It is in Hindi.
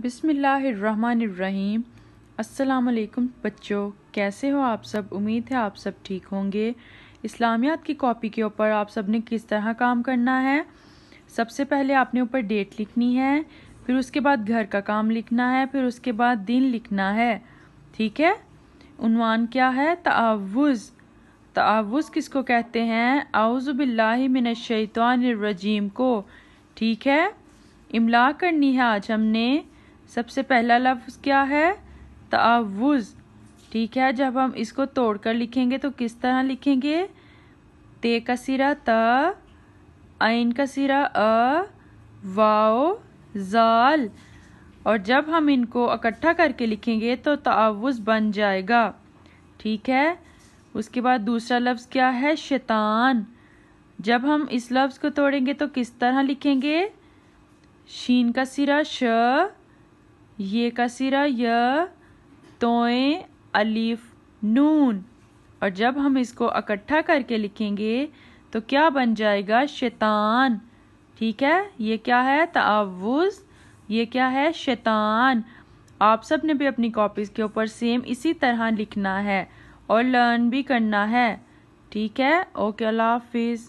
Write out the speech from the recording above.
बिसमीम अस्सलामुअलैकुम बच्चों, कैसे हो आप सब? उम्मीद है आप सब ठीक होंगे। इस्लामियात की कॉपी के ऊपर आप सबने किस तरह काम करना है? सबसे पहले आपने ऊपर डेट लिखनी है, फिर उसके बाद घर का काम लिखना है, फिर उसके बाद दिन लिखना है। ठीक है? उनवान क्या है? तावुज़ तावुज़ किसको कहते हैं? आउज़बिल्लिमिनशैतानरजीम को। ठीक है? इमला करनी है आज हमने। सबसे पहला लफ्ज़ क्या है? तावुज़। ठीक है, जब हम इसको तोड़कर लिखेंगे तो किस तरह लिखेंगे? ते का सिरा, त, आइन का सिरा, अ, वाओ, जाल। और जब हम इनको इकट्ठा करके लिखेंगे तो तावुज़ बन जाएगा। ठीक है, उसके बाद दूसरा लफ्ज़ क्या है? शैतान। जब हम इस लफ्ज़ को तोड़ेंगे तो किस तरह लिखेंगे? शीन का सिरा, श ये का सिरा य, तोए, अलीफ, नून। और जब हम इसको इकट्ठा करके लिखेंगे तो क्या बन जाएगा? शैतान। ठीक है? ये क्या है? तावुज़ ये क्या है? शैतान। आप सबने भी अपनी कॉपीज़ के ऊपर सेम इसी तरह लिखना है और लर्न भी करना है। ठीक है? ओके, अल्लाह हाफिज़।